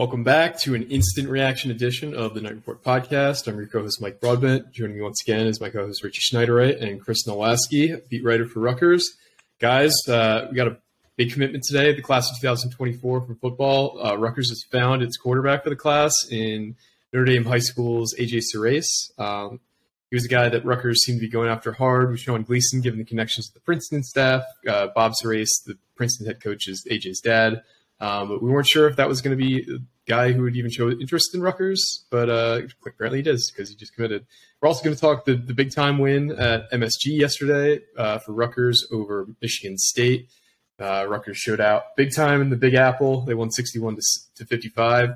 Welcome back to an instant reaction edition of the Knight Report podcast. I'm your co-host Mike Broadbent. Joining me once again is my co-host Richie Schneiderite and Chris Nalwasky, beat writer for Rutgers. Guys, uh, we got a big commitment today. The class of 2024 from football. Uh, Rutgers has found its quarterback for the class in Notre Dame High School's AJ Surace. Um, he was a guy that Rutgers seemed to be going after hard with Sean Gleeson, given the connections to the Princeton staff. Uh, Bob Surace, the Princeton head coach, is AJ's dad. Um, but we weren't sure if that was going to be a guy who would even show interest in Rutgers, but uh, apparently he does because he just committed. We're also going to talk the, the big time win at MSG yesterday uh, for Rutgers over Michigan State. Uh, Rutgers showed out big time in the Big Apple. They won 61 to, to 55.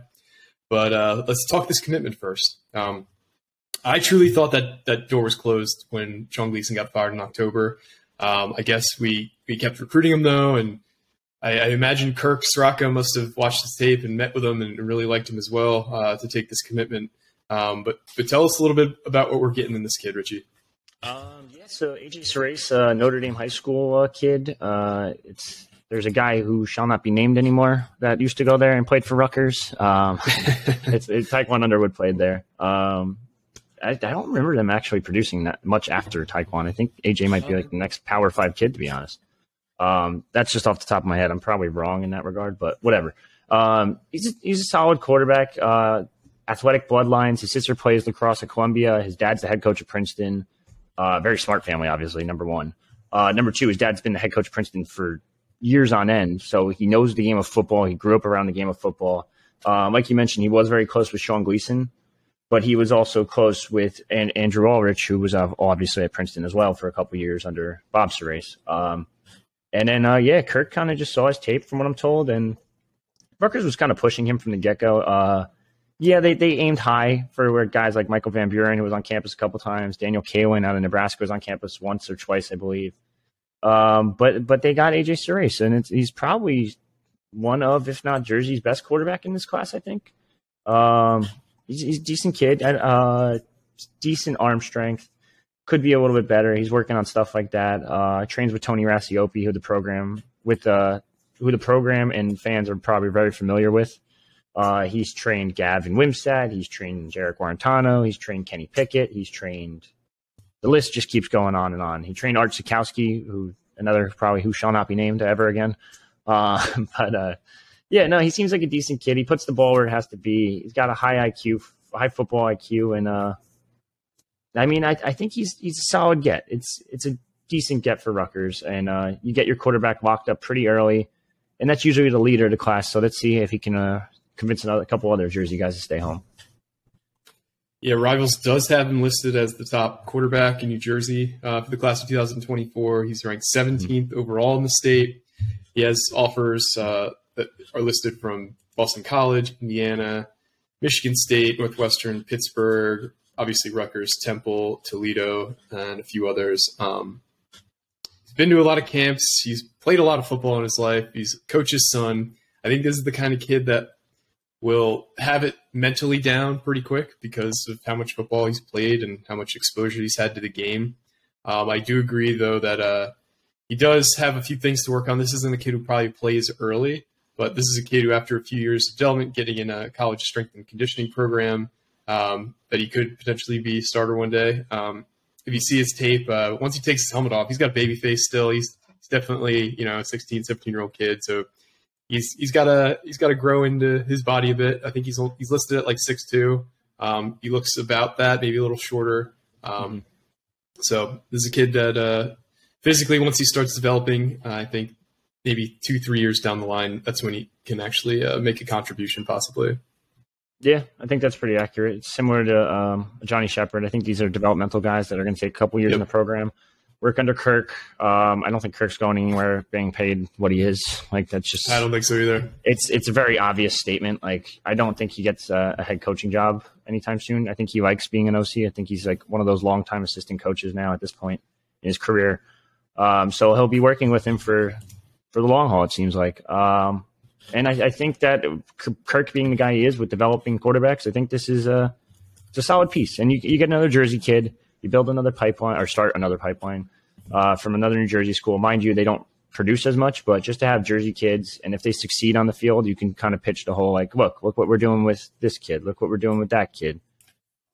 But uh, let's talk this commitment first. Um, I truly thought that that door was closed when Sean Gleeson got fired in October. Um, I guess we, we kept recruiting him though, and I, I, imagine Kirk Ciarrocca must have watched his tape and met with him and really liked him as well uh, to take this commitment. Um, but but tell us a little bit about what we're getting in this kid, Richie. Um, yeah, so AJ Surace, uh, Notre Dame high school uh, kid. Uh, it's there's a guy who shall not be named anymore that used to go there and played for Rutgers. Um, it's, it's Tiquan Underwood played there. Um, I, I, don't remember them actually producing that much after Tiquan. I think AJ might be like the next Power Five kid, to be honest. Um, that's just off the top of my head. I'm probably wrong in that regard, but whatever. Um, he's a, he's a solid quarterback. Uh, athletic bloodlines. His sister plays lacrosse at Columbia. His dad's the head coach of Princeton. Uh, very smart family, obviously. Number one. Uh, number two, his dad's been the head coach of Princeton for years on end, so he knows the game of football. He grew up around the game of football. Um, like you mentioned, he was very close with Sean Gleeson, but he was also close with and Andrew Aurich, who was obviously at Princeton as well for a couple years under Bob Surace. Um, and then, uh, yeah, Kirk kind of just saw his tape from what I'm told, and Rutgers was kind of pushing him from the get go. Uh, yeah, they, they aimed high for where guys like Michael Van Buren, who was on campus a couple times, Daniel Kaelin out of Nebraska was on campus once or twice, I believe. Um, but but they got AJ Surace, and he's probably one of, if not Jersey's best quarterback in this class. I think. Um, he's, he's a decent kid, uh, decent arm strength could be a little bit better. He's working on stuff like that. Uh, trains with Tony Racioppi, who the program with uh, who the program and fans are probably very familiar with. Uh, he's trained Gavin Wimsatt. He's trained Jarrett Guarantano. He's trained Kenny Pickett. He's trained. The list just keeps going on and on. He trained Art Sitkowski, who another probably who shall not be named ever again. Uh, but uh, yeah, no, he seems like a decent kid. He puts the ball where it has to be. He's got a high IQ, high football IQ, and uh, I mean, I, I think he's he's a solid get. It's it's a decent get for Rutgers, and uh, you get your quarterback locked up pretty early, and that's usually the leader of the class. So let's see if he can uh, convince another, a couple other Jersey guys to stay home. Yeah, Rivals does have him listed as the top quarterback in New Jersey uh, for the class of 2024. He's ranked 17th mm-hmm. overall in the state. He has offers uh, that are listed from Boston College, Indiana, Michigan State, Northwestern, Pittsburgh, obviously Rutgers, Temple, Toledo, and a few others. Um, he's been to a lot of camps. He's played a lot of football in his life. He's coach's son. I think this is the kind of kid that will have it mentally down pretty quick because of how much football he's played and how much exposure he's had to the game. Um, I do agree, though, that uh, he does have a few things to work on. This isn't a kid who probably plays early, but this is a kid who, after a few years of development, getting in a college strength and conditioning program, um, that he could potentially be starter one day. Um, if you see his tape, uh, once he takes his helmet off, he's got a baby face still. He's, he's definitely, you know, a 16, 17 year old kid. So he's, he's got to, he's got to grow into his body a bit. I think he's, he's listed at like six two. Um, he looks about that, maybe a little shorter. Um, mm-hmm. So this is a kid that, uh, physically, once he starts developing, uh, I think maybe two, three years down the line, that's when he can actually uh, make a contribution possibly. Yeah, I think that's pretty accurate. It's similar to um, Johnny Shepard. I think these are developmental guys that are going to take a couple years yep. in the program. Work under Kirk. Um, I don't think Kirk's going anywhere being paid what he is. Like that's just. I don't think so either. It's it's a very obvious statement. Like I don't think he gets a, a head coaching job anytime soon. I think he likes being an OC. I think he's like one of those longtime assistant coaches now at this point in his career. Um, so he'll be working with him for for the long haul. It seems like. Um, and I, I, think that Kirk being the guy he is with developing quarterbacks, I think this is a it's a solid piece. And you, you get another Jersey kid, you build another pipeline or start another pipeline uh, from another New Jersey school. Mind you, they don't produce as much, but just to have Jersey kids, and if they succeed on the field, you can kind of pitch the whole like, look, look what we're doing with this kid, look what we're doing with that kid,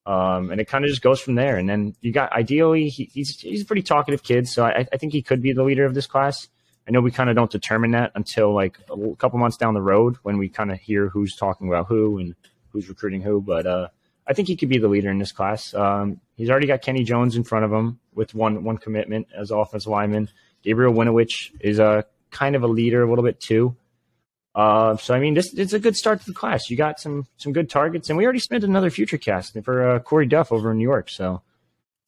um, and it kind of just goes from there. And then you got ideally, he, he's he's a pretty talkative kid, so I, I think he could be the leader of this class. I know we kind of don't determine that until like a couple months down the road when we kind of hear who's talking about who and who's recruiting who, but uh, I think he could be the leader in this class. Um, he's already got Kenny Jones in front of him with one one commitment as offensive lineman. Gabriel Winovich is a kind of a leader a little bit too. Uh, so I mean, this it's a good start to the class. You got some some good targets, and we already spent another future cast for uh, Corey Duff over in New York. So,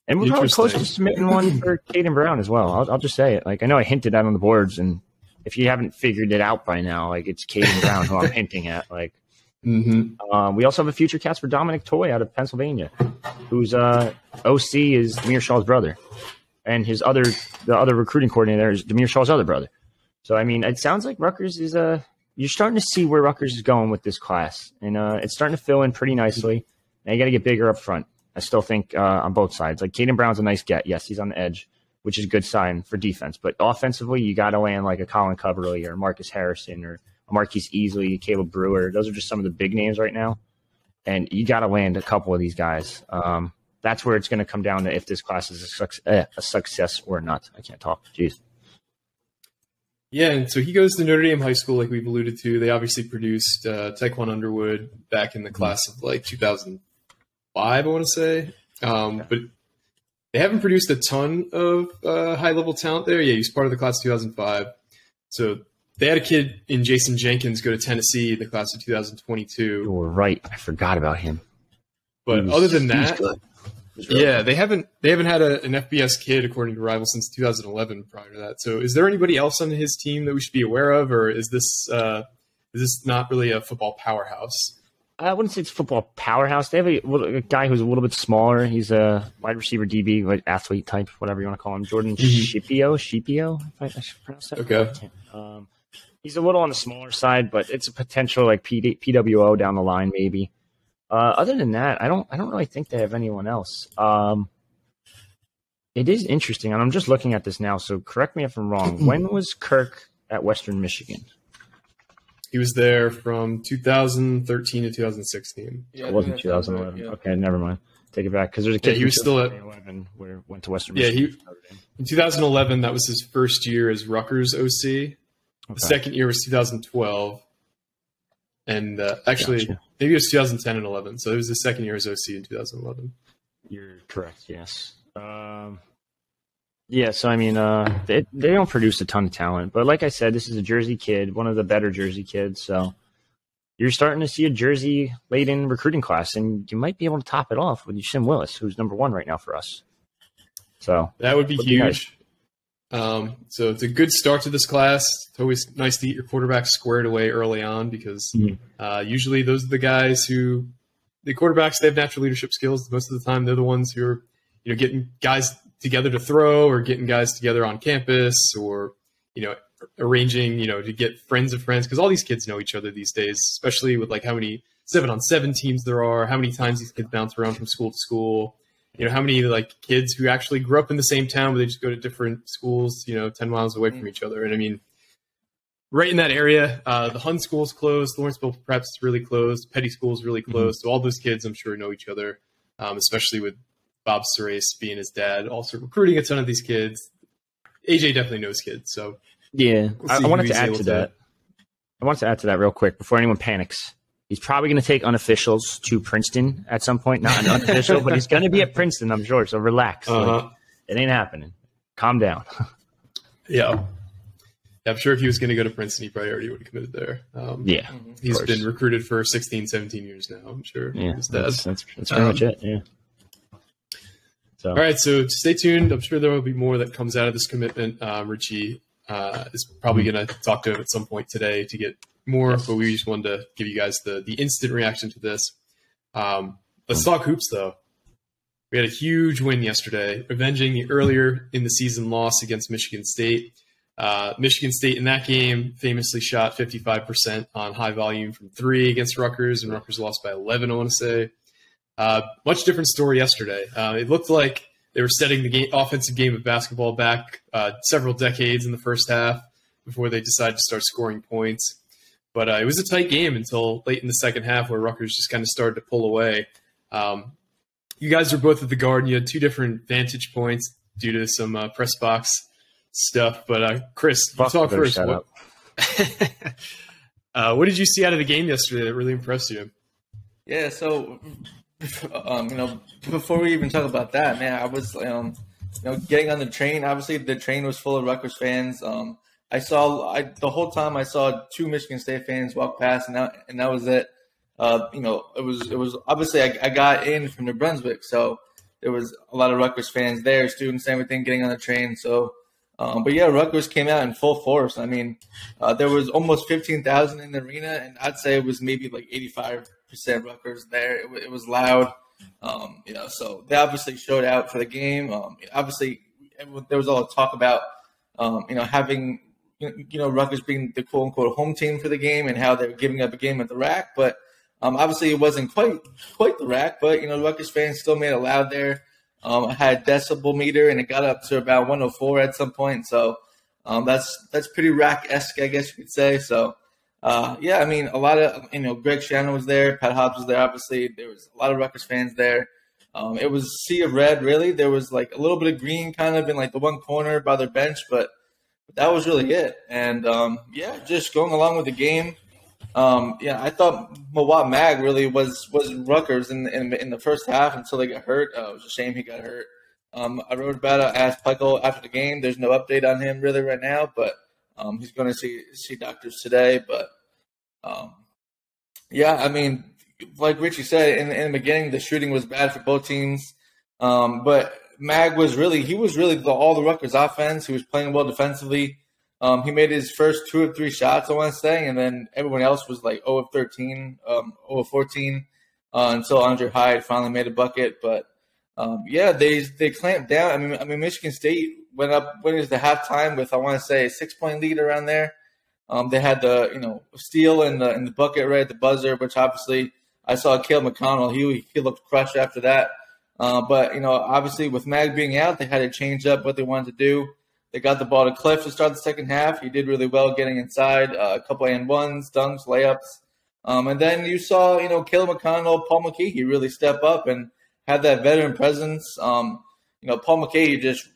and we're probably close to submitting one for Caden Brown as well. I'll, I'll, just say it. Like I know I hinted at on the boards, and if you haven't figured it out by now, like it's Caden Brown who I'm hinting at. Like, mm-hmm. um, we also have a future cast for Dominic Toy out of Pennsylvania, whose uh, OC is Demir Shaw's brother and his other the other recruiting coordinator is Demir Shaw's other brother. So I mean, it sounds like Rutgers is a uh, you're starting to see where Rutgers is going with this class, and uh, it's starting to fill in pretty nicely. Now you got to get bigger up front. I still think uh, on both sides. Like Caden Brown's a nice get. Yes, he's on the edge, which is a good sign for defense. But offensively, you got to land like a Colin Coverly or Marcus Harrison or Marquise Easley, Caleb Brewer. Those are just some of the big names right now, and you got to land a couple of these guys. Um, that's where it's going to come down to if this class is a, success, eh, a success or not. I can't talk. Jeez. Yeah, and so he goes to Notre Dame High School, like we've alluded to. They obviously produced uh, Tiquan Underwood back in the class of like 2005, I want to say. Um, but they haven't produced a ton of uh, high level talent there. Yeah, he's part of the class of 2005. So they had a kid in Jason Jenkins go to Tennessee in the class of 2022. You were right. I forgot about him. But was, other than that, Really yeah, they haven't they haven't had a, an FBS kid according to Rival since 2011. Prior to that, so is there anybody else on his team that we should be aware of, or is this uh, is this not really a football powerhouse? I wouldn't say it's football powerhouse. They have a, a, guy who's a little bit smaller. He's a wide receiver DB, like athlete type, whatever you want to call him. Jordan mm-hmm. Shipio, Shipio, if I, I should pronounce that. Okay. Um, he's a little on the smaller side, but it's a potential like P- PWO down the line, maybe. Uh, other than that, I don't I don't really think they have anyone else. Um, it is interesting, and I'm just looking at this now. So correct me if I'm wrong. when was Kirk at Western Michigan? He was there from 2013 to 2016. Yeah, it wasn't 2011. Yeah. Okay, never mind. Take it back because there's a kid. Yeah, he was still at 11 where went to Western. Yeah, Michigan. he in 2011. That was his first year as Rutgers OC. Okay. The second year was 2012, and uh, actually gotcha. maybe it was 2010 and 11. So it was the second year as OC in 2011. You're correct. Yes. Um, yeah. So I mean, uh, they they don't produce a ton of talent, but like I said, this is a Jersey kid, one of the better Jersey kids. So you're starting to see a Jersey laden recruiting class, and you might be able to top it off with Shim Willis, who's number one right now for us. So that would be huge. Be nice. Um, so it's a good start to this class. It's always nice to get your quarterback squared away early on because mm-hmm. uh, usually those are the guys who the quarterbacks they have natural leadership skills. Most of the time, they're the ones who are you know getting guys together to throw or getting guys together on campus or you know arranging you know to get friends of friends because all these kids know each other these days, especially with like how many seven on seven teams there are, how many times these kids bounce around from school to school you know how many like kids who actually grew up in the same town but they just go to different schools you know 10 miles away from mm. each other and i mean right in that area uh, the hun school's closed lawrenceville prep's really closed Peddie school's really mm-hmm. closed mm-hmm. so all those kids i'm sure know each other um, especially with bob Surace being his dad also recruiting a ton of these kids aj definitely knows kids so yeah we'll I, I, wanted to add to, to that i wanted to add to that real quick before anyone panics He's probably going to take unofficials to Princeton at some point. Not an unofficial, but he's going to be at Princeton, I'm sure. So relax. Uh-huh. Like, it ain't happening. Calm down. yeah. yeah. I'm sure if he was going to go to Princeton, he probably already would have committed there. Um, yeah. He's been recruited for 16, 17 years now, I'm sure. Yeah. That's, that's, that's, pretty um, much it. Yeah. So. All right. So stay tuned. I'm sure there will be more that comes out of this commitment. Um, Richie uh, is probably going to talk to him at some point today to get more, yes. but we just wanted to give you guys the the instant reaction to this. Um, let's talk hoops though. We had a huge win yesterday, avenging the earlier in the season loss against Michigan State. Uh, Michigan State in that game famously shot 55% on high volume from three against Rutgers, and Rutgers lost by 11, I want to say. Uh, much different story yesterday. Uh, it looked like they were setting the game, offensive game of basketball back uh, several decades in the first half. before they decided to start scoring points. But uh, it was a tight game until late in the second half, where Rutgers just kind of started to pull away. Um, you guys were both at the Garden. You had two different vantage points due to some uh, press box stuff. But uh, Chris, you talk first. What, uh, what did you see out of the game yesterday that really impressed you? Yeah, so um, you know, before we even talk about that, man, I was um, you know getting on the train. Obviously, the train was full of Rutgers fans. Um, I saw I, the whole time I saw two Michigan State fans walk past, and that and that was it. Uh, you know, it was it was obviously I, I, got in from New Brunswick, so there was a lot of Rutgers fans there, students, everything, getting on the train. So, um, but yeah, Rutgers came out in full force. I mean, uh, there was almost fifteen thousand in the arena, and I'd say it was maybe like eighty percent Rutgers there. It, it was loud, um, you know. So they obviously showed out for the game. Um, obviously, there was all the talk about um, you know having you know Rutgers being the quote unquote home team for the game and how they're giving up a game at the RAC, but um, obviously it wasn't quite quite the RAC. But you know Rutgers fans still made it loud there. Um, I had decibel meter and it got up to about 104 at some point. So um, that's that's pretty RAC esque, I guess you could say. So uh, yeah, I mean, a lot of you know, Greg Schiano was there, Pat Hobbs was there. Obviously, there was a lot of Rutgers fans there. Um, it was sea of red, really. There was like a little bit of green, kind of in like the one corner by their bench, but, that was really it. And um, yeah, just going along with the game. Um, yeah, I thought Mawot Mag really was was Rutgers in, in, in the first half until they got hurt. Uh, it was a shame he got hurt. Um, I wrote about it. I asked after the game. There's no update on him really right now, but um, he's going to see see doctors today, but um, yeah, I mean, like Richie said in, in, the beginning, the shooting was bad for both teams. Um, but Mag was really he was really the, all the Rutgers offense. He was playing well defensively. Um, he made his first two or three shots, I want to say, and then everyone else was like 0 of 13, um, 0 of 14 uh, until Andre Hyde finally made a bucket. But um, yeah, they they clamped down. I mean, I mean, Michigan State went up went into the halftime with I want to say a six point lead around there. Um, they had the you know steal in the in the bucket right at the buzzer, which obviously I saw Caleb McConnell. He he looked crushed after that. Uh, but you know, obviously with Mag being out, they had to change up what they wanted to do. They got the ball to Cliff to start the second half. He did really well getting inside, uh, a couple and ones, dunks, layups. Um, and then you saw, you know, Caleb McConnell, Paul Mulcahy he really step up and had that veteran presence. Um, you know, Paul Mulcahy just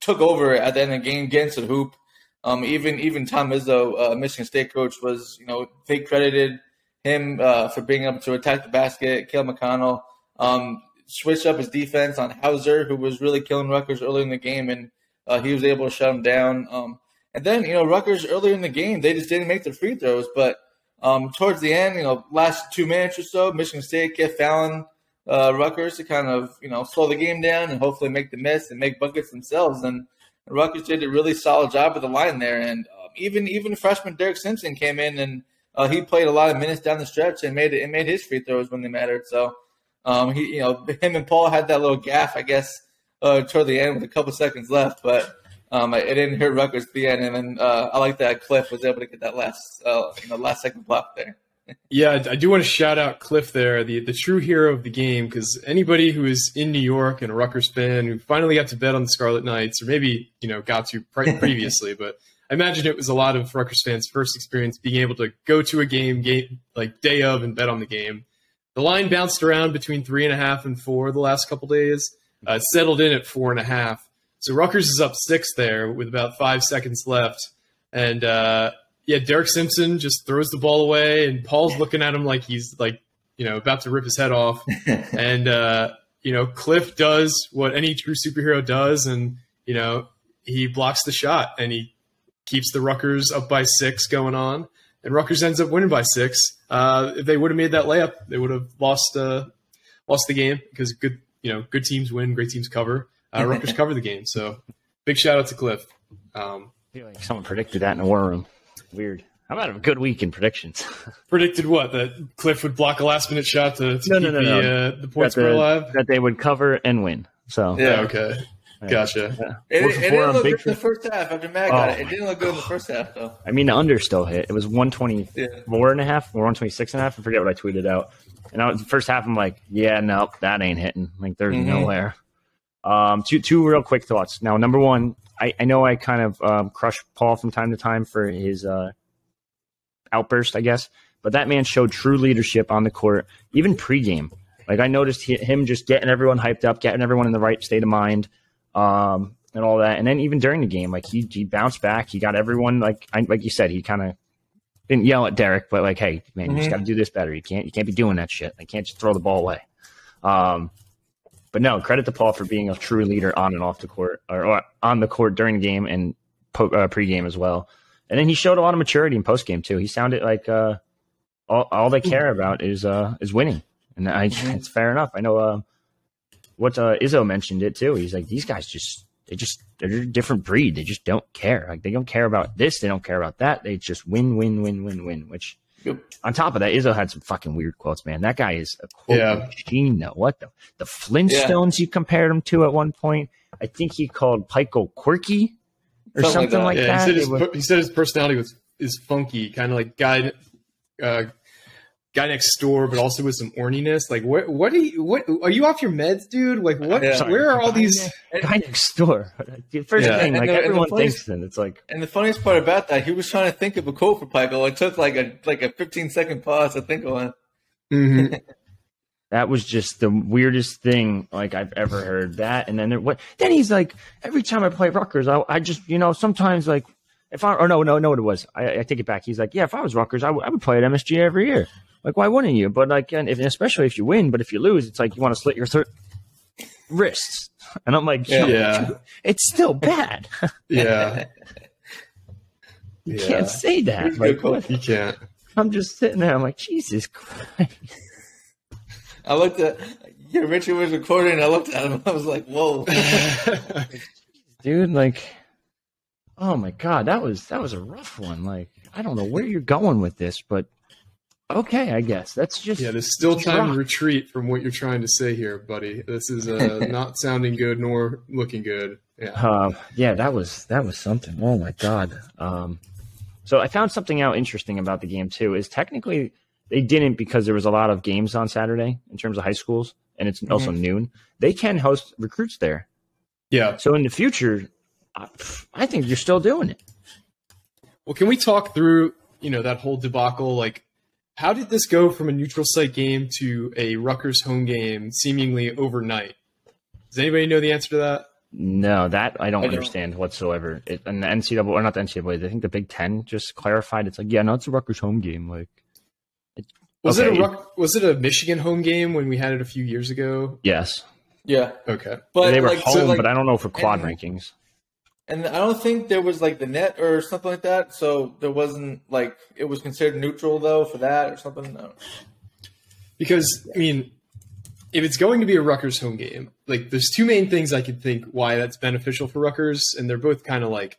took over at the end of the game, getting to the hoop. Um, even even Tom Izzo, uh, Michigan State coach, was you know they credited him uh, for being able to attack the basket. Caleb McConnell um, switched up his defense on Hauser, who was really killing Rutgers early in the game, and uh, he was able to shut him down. Um, and then you know Rutgers earlier in the game, they just didn't make the free throws, but um, towards the end, you know, last two minutes or so, Michigan State kept fouling uh, Rutgers to kind of you know slow the game down and hopefully make the miss and make buckets themselves. And Rutgers did a really solid job with the line there. And um, even even freshman Derek Simpson came in and uh, he played a lot of minutes down the stretch and made it and made his free throws when they mattered. So um, he you know him and Paul had that little gaff I guess uh, toward the end with a couple seconds left, but. Um, it didn't hurt Rutgers at the end, and then uh, I like that Cliff was able to get that last, uh, you know, last second block there yeah, I do want to shout out Cliff there, the, the true hero of the game, because anybody who is in New York and a Rutgers fan who finally got to bet on the Scarlet Knights, or maybe you know got to previously, but I imagine it was a lot of Rutgers fans' first experience being able to go to a game, game like day of, and bet on the game. The line bounced around between three and a half and four the last couple days. Uh, settled in at four and a half. So Rutgers is up six there with about five seconds left, and uh, yeah, Derek Simpson just throws the ball away, and Paul's looking at him like he's like you know about to rip his head off, and uh, you know Cliff does what any true superhero does, and you know he blocks the shot and he keeps the Rutgers up by six going on, and Rutgers ends up winning by six. Uh, if they would have made that layup, they would have lost uh, lost the game because good you know good teams win, great teams cover. Uh, Rutgers cover the game, so big shout out to Cliff. Um, I feel like someone predicted that in a war room. Weird. I'm out of a good week in predictions. Predicted what? That Cliff would block a last minute shot to, to no, keep no, no, the, no. Uh, the points spread alive? That they would cover and win. So Yeah, okay. Gotcha. Yeah. It, it, didn't look good in the first half after Matt got oh, it. It didn't look good in the first half, though. I mean, the under still hit. It was 124 yeah. and a half or 126 and a half. I forget what I tweeted out. And I was, the first half, I'm like, yeah, no, that ain't hitting. Like, there's mm-hmm. nowhere. Um, two two real quick thoughts. Now, number one, I, I know I kind of um, crush Paul from time to time for his uh, outburst, I guess, but that man showed true leadership on the court, even pregame. Like I noticed he, him just getting everyone hyped up, getting everyone in the right state of mind, um, and all that. And then even during the game, like he he bounced back. He got everyone like I, like you said, he kind of didn't yell at Derek, but like, hey man, you just got to do this better. You can't you can't be doing that shit. I can't just throw the ball away. Um, but no, credit to Paul for being a true leader on and off the court, or, on the court during the game and po- uh, pregame as well. And then he showed a lot of maturity in postgame too. He sounded like uh, all, all they care about is uh, is winning, and I, it's fair enough. I know uh, what uh, Izzo mentioned it too. He's like these guys just they just they're a different breed. They just don't care. Like they don't care about this. They don't care about that. They just win, win, win, win, win. Which Yep. on top of that, Izzo had some fucking weird quotes, man. That guy is a quote Yeah. machine, though. What the the Flintstones you compared him to at one point? I think he called Pico quirky or Something like that. like yeah, that. he said, his, was- he said his personality was is funky, kind of like guy, uh, guy next door, but also with some orniness. Like, what? What are you? What are you off your meds, dude? Like, what? Yeah. Where are all these? guy next door. First Yeah. thing, And like the- and the everyone funniest- thinks, and it's like, And the funniest part about that, he was trying to think of a quote for Pico. It took like a like a 15 second pause to think of one. Mhm. that was just the weirdest thing like I've ever heard. That and then there, what? Then he's like, every time I play Rutgers, I, I just you know sometimes like if I or no no no what it was, I, I take it back. He's like, yeah, if I was Rutgers, I would I would play at MSG every year. Like, why wouldn't you? But like, and if, especially if you win, but if you lose, it's like you want to slit your thir- wrists. And I'm like, Yeah. Yeah. it's still bad. Yeah, you Yeah. can't say that. Like, what? you can't. I'm just sitting there. I'm like, Jesus Christ. I looked at yeah, Richard was recording. And I looked at him. I was like, whoa. dude like oh my god that was that was a rough one like i don't know where you're going with this but okay i guess that's just Yeah, there's still time Rock. to retreat from what you're trying to say here, buddy. This is uh, not sounding good nor looking good. Yeah. uh, yeah that was that was something oh my god um so i found something out interesting about the game too is technically they didn't because there was a lot of games on saturday in terms of high schools and it's also noon they can host recruits there Yeah. so in the future I, I think you're still doing it Well, can we talk through, you know, that whole debacle? Like, how did this go from a neutral site game to a Rutgers home game seemingly overnight? Does anybody know the answer to that? No, that I don't I don't. understand whatsoever. It, and the NCAA or not the NCAA, I think the Big Ten just clarified. It's like, yeah, no, it's a Rutgers home game. Like, Was it a Ruck, was it a Michigan home game when we had it a few years ago? yes, Yeah, Okay. but they were like, home, so, like, but I don't know for quad and- rankings. And I don't think there was like the net or something like that. So there wasn't like it was considered neutral though for that or something. No. Because I mean, if it's going to be a Rutgers home game, like there's two main things I could think why that's beneficial for Rutgers, and they're both kind of like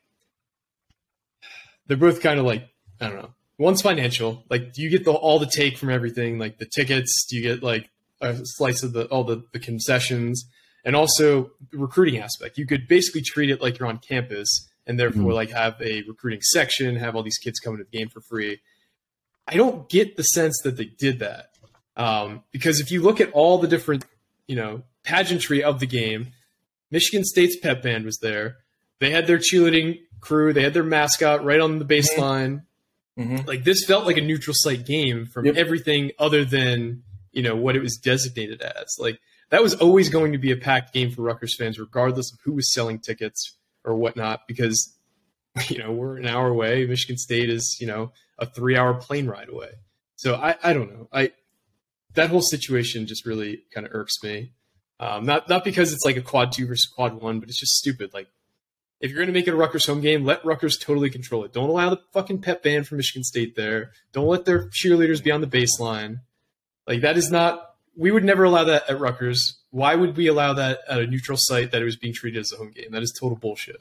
they're both kind of like I don't know. One's financial, like do you get the all the take from everything, like the tickets? Do you get like a slice of the all the, the concessions, and also the recruiting aspect? You could basically treat it like you're on campus, and therefore Mhm. like have a recruiting section, have all these kids coming to the game for free. I don't get the sense that they did that. Um, because if you look at all the different, you know, pageantry of the game, Michigan State's pep band was there. They had their cheerleading crew. They had their mascot right on the baseline. Mm-hmm. Like this felt like a neutral site game from Yep. everything other than you know what it was designated as. Like that was always going to be a packed game for Rutgers fans, regardless of who was selling tickets or whatnot. Because you know we're an hour away. Michigan State is you know a three-hour plane ride away. So I I don't know. I that whole situation just really kind of irks me. Um, not not because it's like a quad two versus quad one, but it's just stupid. Like if you're going to make it a Rutgers home game, let Rutgers totally control it. Don't allow the fucking pep band from Michigan State there. Don't let their cheerleaders be on the baseline. Like that is not. We would never allow that at Rutgers. Why would we allow that at a neutral site that it was being treated as a home game? That is total bullshit.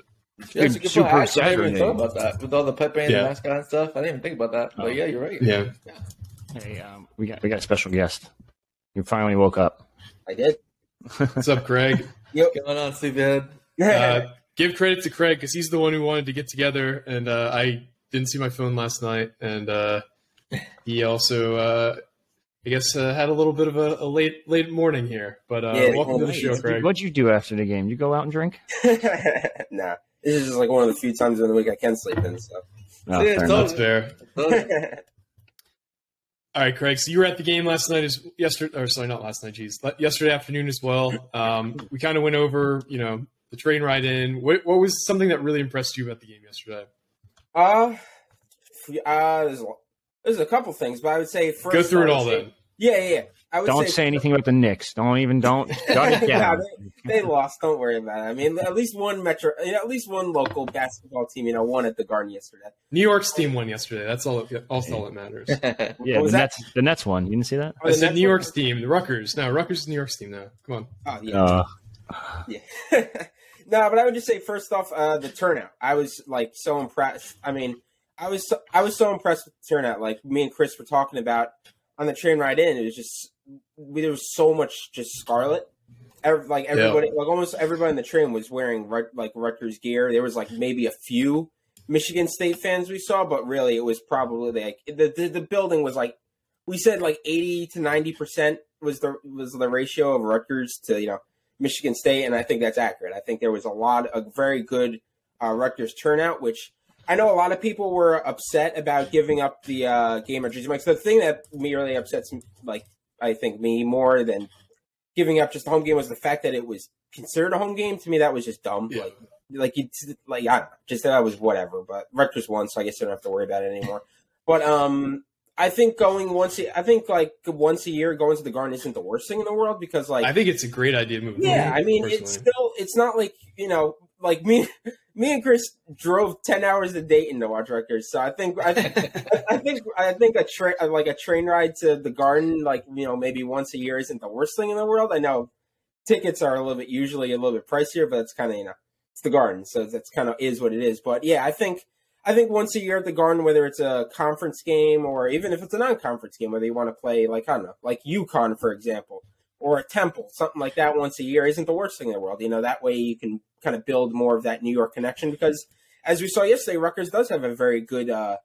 Yeah, that's a good Super point. I actually didn't even Saturday. thought about that with all the pep band Yeah. and mascot and stuff. I didn't even think about that. But yeah, you're right. Yeah. Hey, um, we got we got a special guest. You finally woke up. I did. What's up, Craig? What's going on, sleepyhead? Uh, give credit to Craig because he's the one who wanted to get together, and uh, I didn't see my phone last night, and uh, he also uh, I guess uh, had a little bit of a, a late late morning here, but uh, Yeah, welcome to the late. show, Craig. What'd you do after the game? You go out and drink? nah, this is just like one of the few times in the week I can sleep in. So Oh, Yeah, fair it's enough. That's fair. All right, Craig. So you were at the game last night, as yesterday, or sorry, not last night. Geez, le- yesterday afternoon as well. Um, we kind of went over, you know, the train ride in. What, what was something that really impressed you about the game yesterday? uh, uh, there's a, there's a couple things, but I would say first. Go through it all say- then. Yeah, yeah. yeah. I would Don't say anything about the Knicks. Don't even don't shut it Nah, they, they lost. Don't worry about it. I mean, at least one metro, you know, at least one local basketball team, you know, won at the Garden yesterday. New York's team won yesterday. That's all. That's all that matters. Yeah, the was that? Nets. The Nets won. You didn't see that? Oh, I the said Nets New won? York's team, the Rutgers. No, Rutgers is New York's team now. Come on. Oh yeah. Uh, Yeah. no, but I would just say first off, uh, the turnout. I was like so impressed. I mean, I was so, I was so impressed with the turnout. Like me and Chris were talking about on the train ride in. It was just we, there was so much just scarlet. Ev like everybody, like almost everybody in the train was wearing like Rutgers gear. There was like maybe a few Michigan State fans we saw, but really it was probably like the the, the building was like we said like eighty to ninety percent was the was the ratio of Rutgers to you know Michigan State, and I think that's accurate. I think there was a lot of very good uh, Rutgers turnout, which I know a lot of people were upset about giving up the uh, game Jersey Mike's. The thing that me really upsets, like I think me more than giving up just the home game was the fact that it was considered a home game. To me, that was just dumb. Yeah. Like, like you, like I don't know, just that was whatever. But Rutgers won, so I guess I don't have to worry about it anymore. but um, I think going once, a, I think like once a year going to the Garden isn't the worst thing in the world because like I think it's a great idea moving. yeah, I mean, personally. it's still it's not like you know, like me, me and Chris drove ten hours to Dayton to watch Rutgers. So I think I, I think I think a train like a train ride to the Garden, like you know, maybe once a year isn't the worst thing in the world. I know tickets are a little bit usually a little bit pricier, but it's kind of you know it's the Garden, so that's kind of is what it is. But yeah, I think. I think once a year at the Garden, whether it's a conference game or even if it's a non-conference game, whether you want to play like I don't know, like UConn for example, or a temple, something like that once a year isn't the worst thing in the world. You know, that way you can kind of build more of that New York connection because as we saw yesterday, Rutgers does have a very good uh,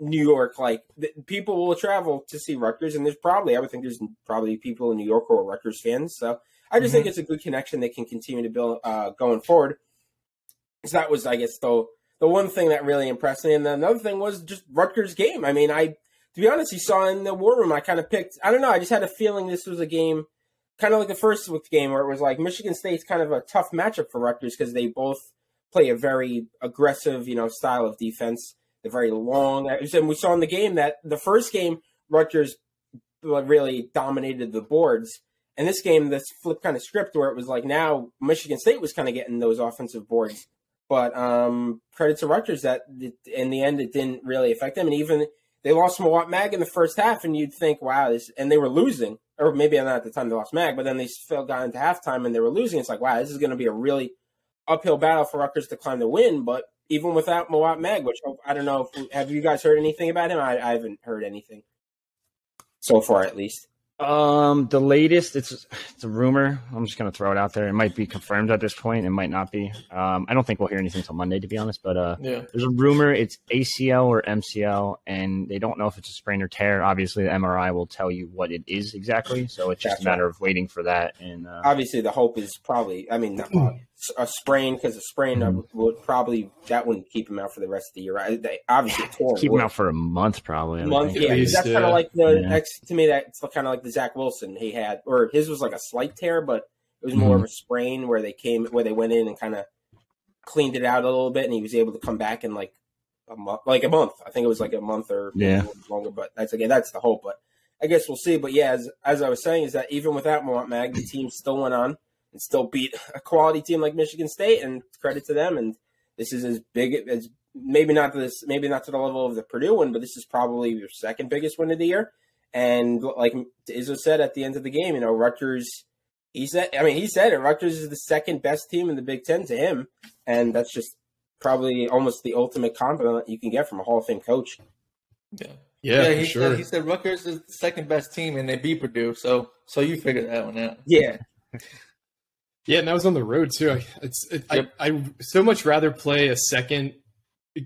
New York, like th- people will travel to see Rutgers and there's probably, I would think there's probably people in New York who are Rutgers fans. So I just think it's a good connection they can continue to build uh, going forward. So that was, I guess, the, the one thing that really impressed me. And then another thing was just Rutgers game. I mean, I, to be honest, you saw in the war room, I kind of picked, I don't know, I just had a feeling this was a game kind of like the first game where it was like Michigan State's kind of a tough matchup for Rutgers because they both play a very aggressive, you know, style of defense. They're very long. And we saw in the game that the first game, Rutgers really dominated the boards. And this game, this flip kind of script where it was like now Michigan State was kind of getting those offensive boards. But um, credit to Rutgers that in the end it didn't really affect them. And even they lost Mawot Mag in the first half, and you'd think, wow, this, and they were losing or maybe not at the time they lost Mag, but then they still got into halftime and they were losing. It's like, wow, this is going to be a really uphill battle for Rutgers to climb the win. But even without Mawot Mag, which I don't know, if, have you guys heard anything about him? I, I haven't heard anything so far, at least. Um, the latest, it's it's a rumor. I'm just gonna throw it out there. It might be confirmed at this point. It might not be. Um, I don't think we'll hear anything until Monday, to be honest. But uh, Yeah. there's a rumor it's ACL or MCL, and they don't know if it's a sprain or tear. Obviously, the MRI will tell you what it is exactly. So it's just Gotcha. a matter of waiting for that. And uh, Obviously, the hope is probably, I mean, not, a sprain because a sprain uh, would probably that wouldn't keep him out for the rest of the year. Right? They, obviously, a torn keep him out for a month, probably. I would month. Yeah, least, that's kind yeah. of like the Yeah. next to me. That's kind of like the Zach Wilson he had, or his was like a slight tear, but it was more of a sprain where they came where they went in and kind of cleaned it out a little bit, and he was able to come back in like a month, like a month. I think it was like a month or maybe Yeah. a longer, but that's again that's the hope. But I guess we'll see. But yeah, as as I was saying, is that even without Mawot Mag, the team still went on and still beat a quality team like Michigan State, and credit to them. And this is as big as maybe not to this, maybe not to the level of the Purdue one, but this is probably your second biggest win of the year. And like Izzo said at the end of the game, you know, Rutgers. He said, I mean, he said it. Rutgers is the second best team in the Big Ten to him, and that's just probably almost the ultimate compliment you can get from a Hall of Fame coach. Yeah. Yeah, for he sure. said he said Rutgers is the second best team and they beat Purdue. So so you figured that one out. Yeah, Yeah, and that was on the road too. I, it's it, Yep. I I so much rather play a second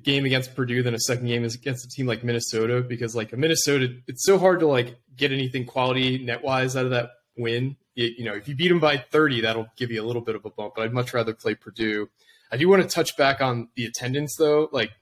game against Purdue than a second game against a team like Minnesota because like a Minnesota, it's so hard to like get anything quality net wise out of that win. You, you know, if you beat them by 30, that'll give you a little bit of a bump. But I'd much rather play Purdue. I do want to touch back on the attendance though. Like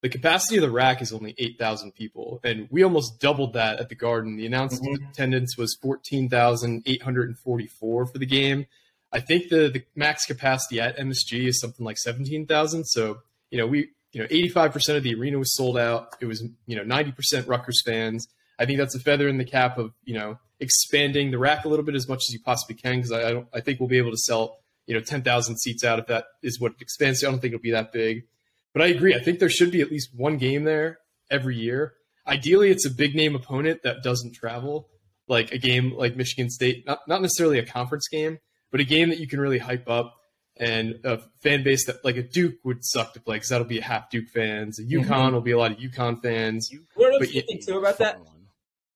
the capacity of the RAC is only 8,000 people, and we almost doubled that at the Garden. The announced mm-hmm. attendance was 14,844 for the game. I think the, the max capacity at MSG is something like 17,000. So, you know, we, you know, 85% of the arena was sold out. It was, you know, 90% Rutgers fans. I think that's a feather in the cap of, you know, expanding the RAC a little bit as much as you possibly can because I, I, don't, I think we'll be able to sell, you know, 10,000 seats out if that is what it expands. I don't think it'll be that big. But I agree. I think there should be at least one game there every year. Ideally, it's a big name opponent that doesn't travel, like a game like Michigan State, not, not necessarily a conference game, but a game that you can really hype up and a fan base that like a Duke would suck to play because that'll be a half Duke fans. A UConn mm-hmm. will be a lot of UConn fans. You know what thinking too about that?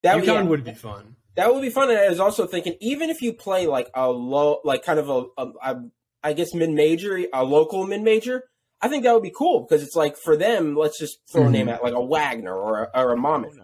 That UConn yeah, would be fun. That would be fun. And I was also thinking, even if you play like a low, like kind of a, a, a I guess mid major, a local mid major, I think that would be cool because it's like for them, let's just throw mm-hmm. a name mm-hmm. out like a Wagner or a, or a Monmouth.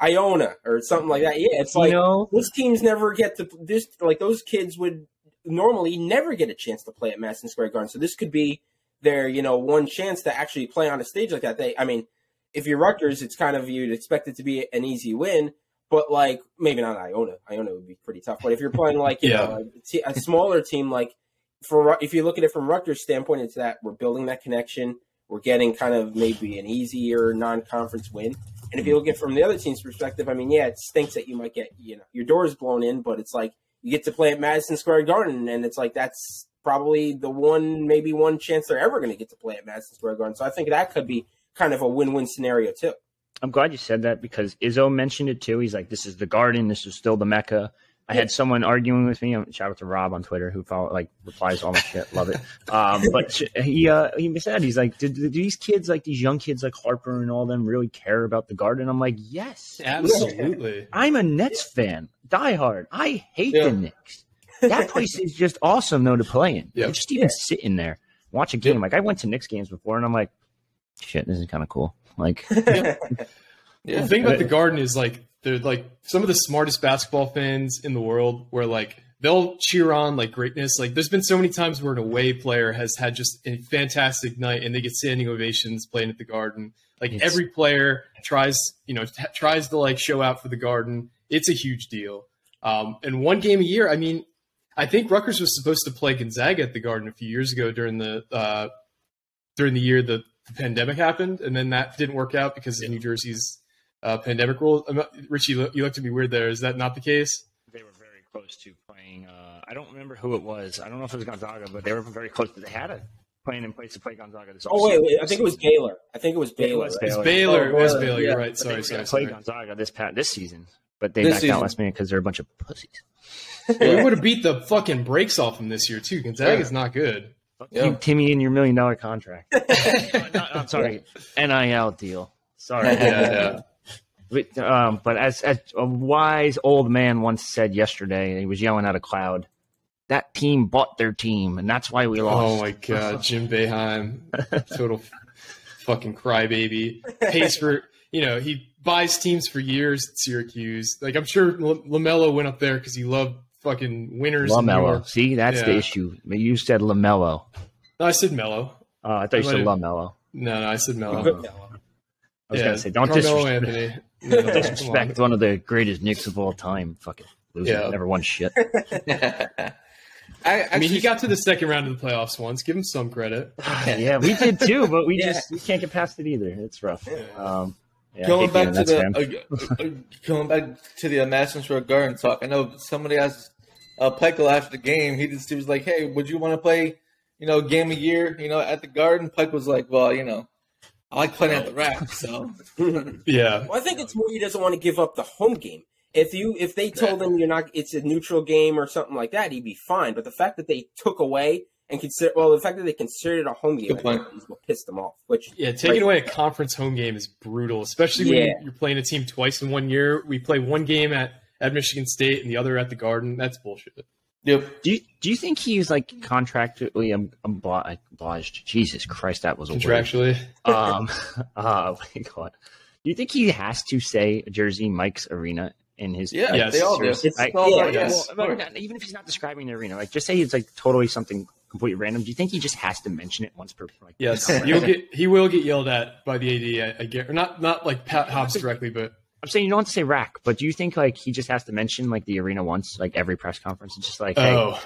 Iona or something like that. Yeah, it's like you know, those teams never get to this. Like those kids would normally never get a chance to play at Madison Square Garden. So this could be their, you know, one chance to actually play on a stage like that. They, I mean, if you're Rutgers, it's kind of you'd expect it to be an easy win, but like maybe not Iona. Iona would be pretty tough. But if you're playing like you yeah. know a, a smaller team like for if you look at it from Rutgers' standpoint, it's that we're building that connection. We're getting kind of maybe an easier non-conference win. And if you look at it from the other team's perspective, I mean, yeah, it stinks that you might get you know your doors blown in, but it's like you get to play at Madison Square Garden, and it's like that's probably the one maybe one chance they're ever going to get to play at Madison Square Garden. So I think that could be kind of a win-win scenario too. I'm glad you said that because Izzo mentioned it too. He's like, "This is the Garden. This is still the Mecca." I had someone arguing with me. Shout out to Rob on Twitter who follow like replies all my shit. Love it. Um, but he uh, he said he's like, do, do, these kids like these young kids like Harper and all them really care about the garden? I'm like, yes, absolutely. I'm a Nets fan, diehard. I hate yeah. the Knicks. That place is just awesome though to play in. Yep. Just even yeah. sit in there, watch a game. Yep. Like I went to Knicks games before, and I'm like, shit, this is kind of cool. Like, yeah. the thing about the garden is like they're like some of the smartest basketball fans in the world where like they'll cheer on like greatness. Like there's been so many times where an away player has had just a fantastic night and they get standing ovations playing at the Garden. Like it's, every player tries, you know, t- tries to like show out for the Garden. It's a huge deal. Um, and one game a year. I mean, I think Rutgers was supposed to play Gonzaga at the Garden a few years ago during the uh, during the year the, the pandemic happened, and then that didn't work out because of New Jersey's uh, pandemic rules. Not, Richie, you looked at me weird there. Is that not the case? They were very close to playing. Uh, I don't remember who it was. I don't know if it was Gonzaga, but they were very close. They had a playing in place to play Gonzaga. This oh wait, wait, I think it was Baylor. I think it was Baylor. It was Baylor. Baylor. Oh, it was Baylor. Yeah. You're right. Sorry, sorry. Play Gonzaga this pat this season, but they this backed season. out last minute because they're a bunch of pussies. yeah, we would have beat the fucking brakes off them this year too. Gonzaga's yeah. not good. Yeah. You, Timmy, in your million dollar contract. no, no, I'm sorry, NIL deal. Sorry. yeah, yeah. Um, but as, as a wise old man once said yesterday, he was yelling at a cloud. That team bought their team, and that's why we lost. Oh my god, Jim Boeheim, total fucking crybaby. Pays for you know he buys teams for years at Syracuse. Like I'm sure Lamelo went up there because he loved fucking winners. Lamelo, see that's yeah. the issue. You said Lamelo. No, I said Mello. Uh, I thought you said Lamelo. No, no, I said Mello. I was yeah, gonna say, don't Carmelo disrespect, Anthony. No, disrespect on. one of the greatest Knicks of all time. Fucking loser, yeah. never won shit. I, I, mean, he got to the second round of the playoffs once. Give him some credit. yeah, we did too, but we yeah. just we can't get past it either. It's rough. Um, yeah, going back to the uh, uh, going back to the uh, Madison Square Garden talk. I know somebody asked uh, Pikiell after the game. He just he was like, "Hey, would you want to play, you know, game a year, you know, at the Garden?" Pike was like, "Well, you know, I like playing at the RAC, so yeah. Well, I think it's more he doesn't want to give up the home game. If you if they told him you're not, it's a neutral game or something like that, he'd be fine. But the fact that they took away and consider well, the fact that they considered a home game is what pissed them off. Which yeah, taking away a conference home game is brutal, especially when yeah. you're playing a team twice in one year. We play one game at at Michigan State and the other at the Garden. That's bullshit. Yep. Do you do you think he's like contractually obliged? Jesus Christ, that was a contractually. Word. Um, uh, what do you call it? Do you think he has to say Jersey Mike's Arena in his. Yeah, Yes, they all do. It's- It's I- all yeah, about- yes. yes, well, of but course. not- even if he's not describing the arena, like just say it's like totally something completely random. Do you think he just has to mention it once per? Like, Yes, conference? you'll get he will get yelled at by the AD. I, I get, or not not like Pat Hobbs directly, but I'm saying you don't have to say rack, but do you think like he just has to mention like the arena once, like every press conference? It's just like, hey, oh,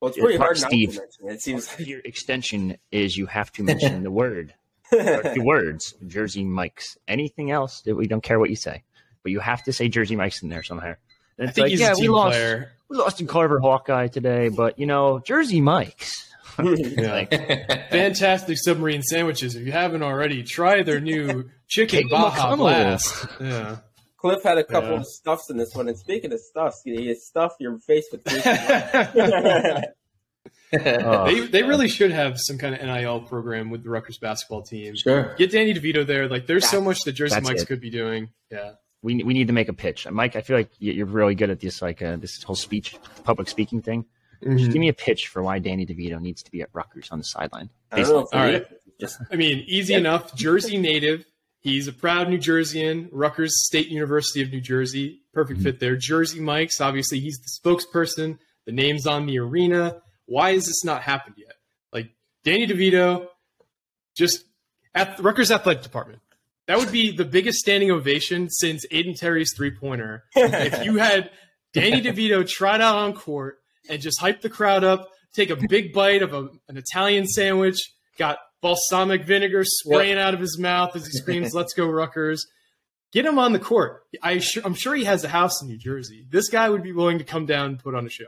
Well, it's pretty Yeah, hard not Steve. to mention. It, it seems like your extension is you have to mention the word, or two words, Jersey Mikes. Anything else, that we don't care what you say, but you have to say Jersey Mikes in there somehow. And I it's think like, he's yeah, a we lost, player. we lost in Carver Hawkeye today, but you know, Jersey Mikes. Yeah. Like, Fantastic submarine sandwiches. If you haven't already, try their new chicken Baja McConnell. Blast. Yeah. Cliff had a couple Yeah. of stuffs in this one. And speaking of stuffs, you, you stuff your face with food. oh, they they really should have some kind of NIL program with the Rutgers basketball team. Sure. Get Danny DeVito there. Like, there's so much that Jersey that's Mike's it. could be doing. Yeah. we we need to make a pitch, Mike. I feel like you- you're really good at this, like uh, this whole speech, public speaking thing. Just give me a pitch for why Danny DeVito needs to be at Rutgers on the sideline. I don't know. if All. Just I mean, easy enough. Jersey native. He's a proud New Jerseyan. Rutgers State University of New Jersey. Perfect mm-hmm. fit there. Jersey Mike's. Obviously, he's the spokesperson. The name's on the arena. Why has this not happened yet? Like Danny DeVito, just at the Rutgers athletic department. That would be the biggest standing ovation since Aiden Terry's three pointer. if you had Danny DeVito tried out on court and just hype the crowd up, take a big bite of a, an Italian sandwich, got balsamic vinegar spraying out of his mouth as he screams, "Let's go Rutgers!" Get him on the court. I sure, I'm sure he has a house in New Jersey. This guy would be willing to come down and put on a show.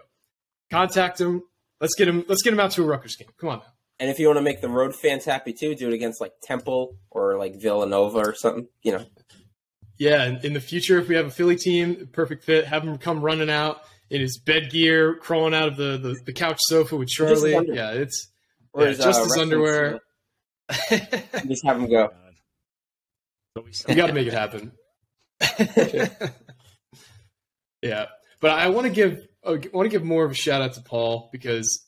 Contact him. Let's get him. Let's get him out to a Rutgers game. Come on. Now. and if you want to make the road fans happy too, do it against like Temple or like Villanova or something. You know, Yeah, in, in the future, if we have a Philly team, perfect fit. Have him come running out in his bed gear, crawling out of the, the, the couch sofa with Charlie. Yeah, it's or Yeah, his, just uh, his underwear. Suit. Just have him go. we got to make it happen. yeah, but I want to give I want to give more of a shout out to Paul because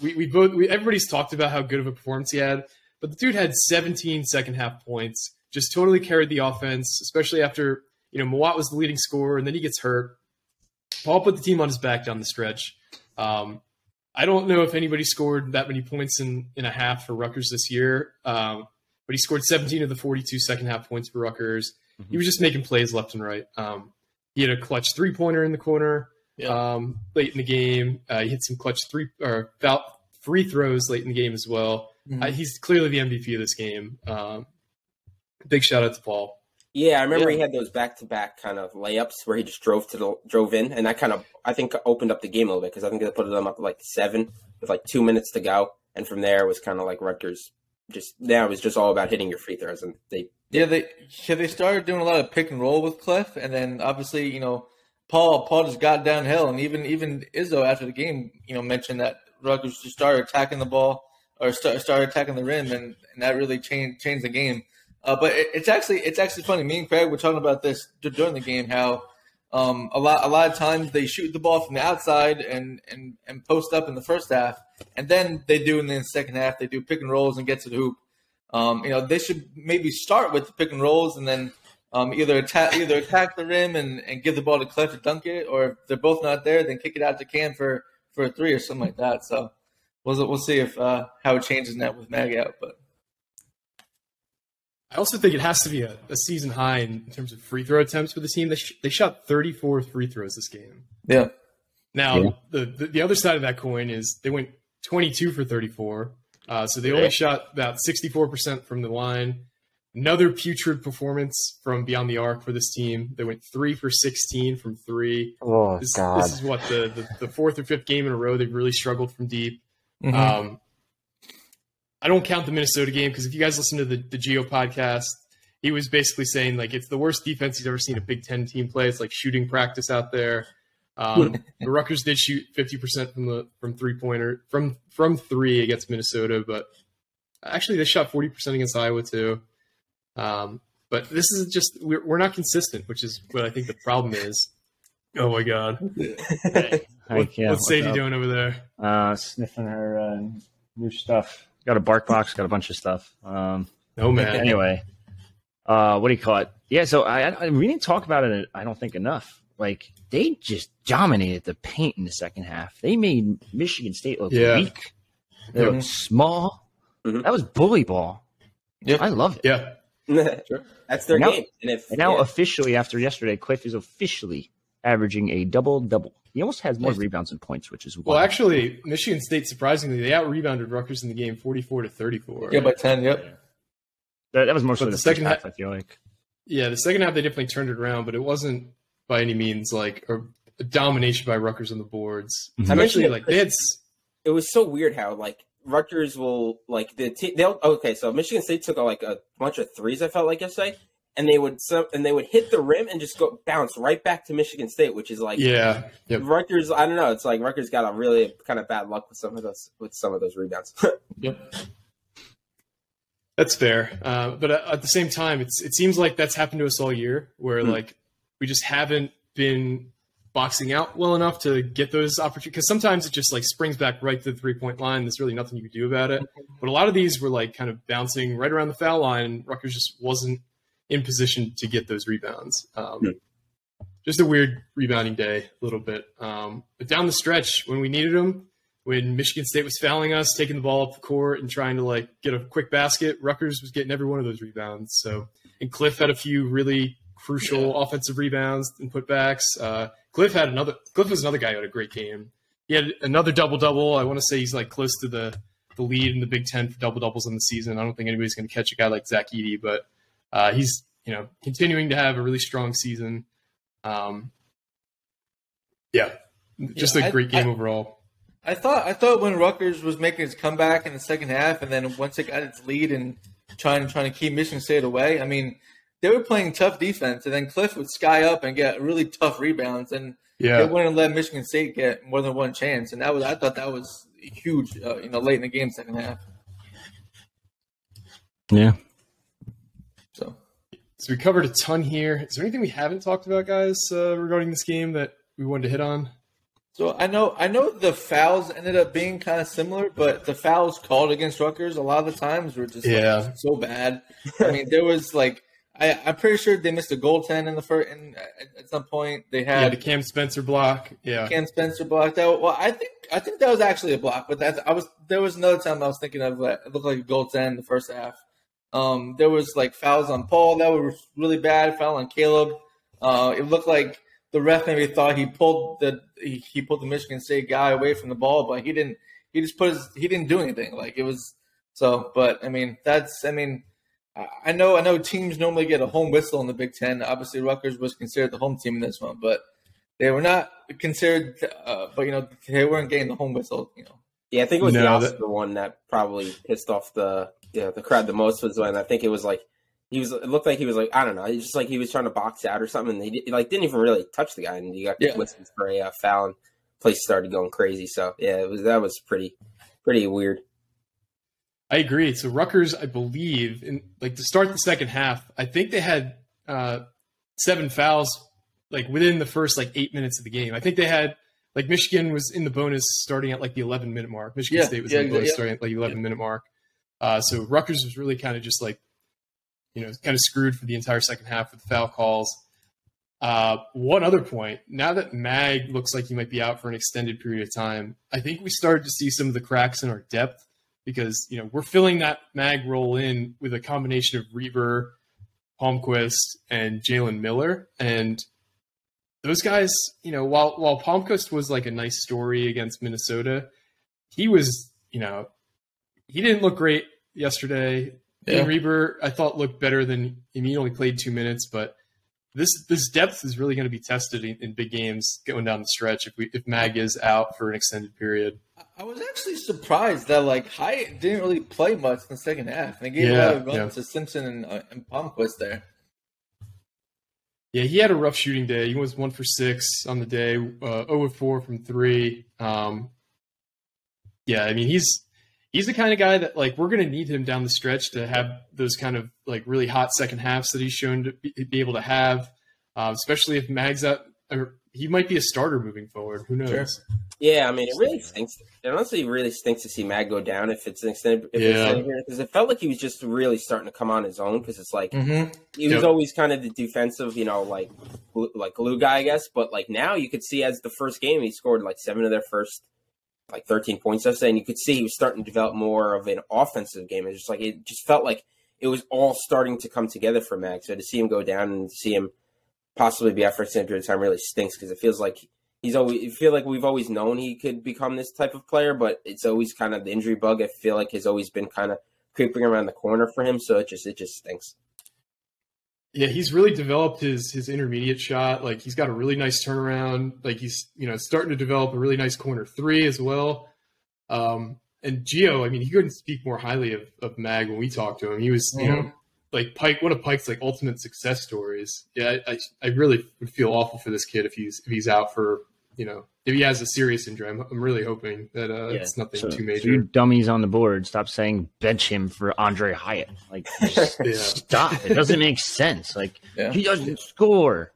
we, we both we, everybody's talked about how good of a performance he had, but the dude had 17 second half points, just totally carried the offense, especially after you know Mawot was the leading scorer and then he gets hurt. Paul put the team on his back down the stretch. Um, I don't know if anybody scored that many points in, in a half for Rutgers this year, um, but he scored 17 of the 42 second half points for Rutgers. He was just making plays left and right. Um, he had a clutch three pointer in the corner Yeah. um, late in the game. Uh, he hit some clutch three or free throws late in the game as well. Mhm. Uh, he's clearly the MVP of this game. Um, big shout out to Paul. Yeah, I remember Yeah. he had those back to back kind of layups where he just drove to the drove in, and that kind of I think opened up the game a little bit because I think they put them up like seven with like two minutes to go, and from there it was kind of like Rutgers. Just now it was just all about hitting your free throws, and they Yeah, they yeah, they started doing a lot of pick and roll with Cliff, and then obviously you know Paul Paul just got downhill, and even even Izzo after the game you know mentioned that Rutgers just started attacking the ball or start, started attacking the rim, and, and that really changed changed the game. Uh, but it, it's actually it's actually funny. Me and Craig were talking about this during the game how um, a lot a lot of times they shoot the ball from the outside and, and and post up in the first half, and then they do in the second half they do pick and rolls and get to the hoop. Um, you know, they should maybe start with pick and rolls and then um, either attack either attack the rim and, and give the ball to Cliff to dunk it, or if they're both not there, then kick it out to Cam for, for a three or something like that. So we'll we'll see if uh, how it changes now with Mag out. But I also think it has to be a, a season high in, in terms of free throw attempts for the team. They, sh- they shot 34 free throws this game. yeah, Now, Yeah. the, the the other side of that coin is they went 22 for 34. Uh, so they only Really? shot about 64% from the line. Another putrid performance from beyond the arc for this team. They went three for 16 from three. Oh This, God! this is what the, the, the fourth or fifth game in a row they've really struggled from deep. Mhm. Um, I don't count the Minnesota game because if you guys listen to the, the Geo podcast, he was basically saying like it's the worst defense he's ever seen a Big Ten team play. It's like shooting practice out there. Um, the Rutgers did shoot fifty percent from the from three pointer from from three against Minnesota, but actually they shot forty percent against Iowa too. Um, but this is just we're, we're not consistent, which is what I think the problem is. Oh my god, Hey, what, yeah, what's Sadie up? doing over there? Uh, sniffing her uh, new stuff. Got a bark box. Got a bunch of stuff. Um, Oh man, anyway, uh, what do you call it? Yeah, so I, I we didn't talk about it. I don't think enough like they just dominated the paint in the second half. They made Michigan State look Yeah. weak. They Mhm. looked small. Mhm. That was bully ball. Yeah, I love it. Yeah. That's their Now- game. And if And now yeah. officially, after yesterday, Cliff is officially averaging a double double. He almost has more rebounds and points, which is Well, actually, Michigan State surprisingly they out rebounded Rutgers in the game, forty-four to thirty-four. Yeah, by ten. Yep. that, that was mostly but the, the second second half. half- I feel like. Yeah, the second half they definitely turned it around, but it wasn't by any means like a, a domination by Rutgers on the boards. Mhm. I mentioned Especially like they had. it was so weird how like Rutgers will like the te- they'll okay so Michigan State took a, like a bunch of threes I felt like yesterday and they would and they would hit the rim and just go bounce right back to Michigan State which is like Yeah, yep. Rutgers I don't know it's like Rutgers got a really kind of bad luck with some of those with some of those rebounds Yep. That's fair, uh, but at, at the same time, it's it seems like that's happened to us all year, where Hmm. like we just haven't been boxing out well enough to get those opportunities. Because sometimes it just like springs back right to the three point line. There's really nothing you can do about it. But a lot of these were like kind of bouncing right around the foul line, and Rutgers just wasn't in position to get those rebounds. Um, Hmm. Just a weird rebounding day, a little bit. Um, but down the stretch, when we needed them, when Michigan State was fouling us, taking the ball up the court and trying to like get a quick basket, Rutgers was getting every one of those rebounds. So, and Cliff had a few really crucial offensive rebounds and putbacks. Uh, Cliff had another. Cliff was another guy who had a great game. He had another double double. I want to say he's like close to the the lead in the Big Ten for double doubles in the season. I don't think anybody's going to catch a guy like Zach Edey, but uh, he's you know continuing to have a really strong season. Um, yeah, just Yeah, a I- great game I- overall. I thought I thought when Rutgers was making its comeback in the second half, and then once it got its lead and trying trying to keep Michigan State away, I mean, they were playing tough defense, and then Cliff would sky up and get really tough rebounds, and they Yeah, wouldn't let Michigan State get more than one chance, and that was I thought that was huge, uh, you know, late in the game, second half. Yeah. So we covered a ton here. Is there anything we haven't talked about, guys, uh, regarding this game that we wanted to hit on? So I know I know the fouls ended up being kind of similar, but the fouls called against Rutgers a lot of the times were just like, Yeah. so bad. I mean, there was like I, I'm pretty sure they missed a goaltend in the first. And at, at some point, they had Yeah, the Cam Spencer block. Yeah, Cam Spencer blocked out. Well, I think I think that was actually a block, but that I was there was another time I was thinking of that it looked like a goaltend in the first half. Um, there was like fouls on Paul that were really bad. Foul on Caleb. Uh, it looked like the ref maybe thought he pulled the he, he pulled the Michigan State guy away from the ball, but he didn't. He just put his he didn't do anything. Like it was so. But I mean, that's I mean. I I know, I know. Teams normally get a home whistle in the Big Ten. Obviously, Rutgers was considered the home team in this one, but they were not considered. Uh, but you know, they weren't getting the home whistle. You know, yeah I think it was the No, Oscar one that probably pissed off the yeah the crowd the most was when I think it was like he was it looked like he was like I don't know he just like he was trying to box out or something and he like didn't even really touch the guy and he got Yeah. whistles for a uh, foul and place started going crazy so yeah it was that was pretty pretty weird I agree. So Rutgers, I believe, in like to start the second half, I think they had uh, seven fouls like within the first like eight minutes of the game. I think they had like Michigan was in the bonus starting at like the 11 minute mark. Michigan Yeah, State was yeah, in the bonus yeah. starting at like the 11 minute mark. Uh, so Rutgers was really kind of just like you know kind of screwed for the entire second half with the foul calls. Uh, one other point: now that Mag looks like he might be out for an extended period of time, I think we started to see some of the cracks in our depth because you know we're filling that Mag role in with a combination of Reiber, Palmquist, and Jalen Miller, and those guys, you know, while while Palmquist was like a nice story against Minnesota, he was, you know, he didn't look great yesterday. Yeah. And Reiber, I thought looked better than I mean, he only played two minutes, but this this depth is really going to be tested in, in big games going down the stretch if we if Mag is out for an extended period. I was actually surprised that like Hyatt didn't really play much in the second half. They gave a Yeah, lot of yeah. to Simpson and, uh, and Palmquist there. Yeah, he had a rough shooting day. He was one for six on the day, uh, 0 of four from three. Um, yeah, I mean he's he's the kind of guy that like we're going to need him down the stretch to have those kind of like really hot second halves that he's shown to be, be able to have, uh, especially if Mag's out he might be a starter moving forward. Who knows? Sure. Yeah, I mean, it really stinks. It honestly really stinks to see Mag go down if it's an extended. If yeah. because it felt like he was just really starting to come on his own. Because it's like mm-hmm. he was yep. always kind of the defensive, you know, like like glue guy, I guess. But like now, you could see as the first game, he scored like seven of their first like thirteen points. I say, and you could see he was starting to develop more of an offensive game. It's just like it just felt like it was all starting to come together for Mag. So to see him go down and to see him possibly be out for extended period of time really stinks because it feels like he's always I feel like we've always known he could become this type of player, but it's always kind of the injury bug. I feel like has always been kind of creeping around the corner for him, so it just it just stinks. Yeah, he's really developed his his intermediate shot. Like he's got a really nice turnaround. Like he's you know starting to develop a really nice corner three as well. Um, and Geo, I mean, he couldn't speak more highly of, of Mag when we talked to him. He was, mm-hmm. you know, mm-hmm. like Pike, one of Pike's like ultimate success stories. Yeah, I, I really would feel awful for this kid if he's if he's out for you know, if he has a serious injury, I'm, I'm really hoping that uh, yeah. it's nothing so, too major. So you dummies on the board, stop saying bench him for Aundre Hyatt. Like, yeah. stop. It doesn't make sense. Like, yeah. he doesn't score.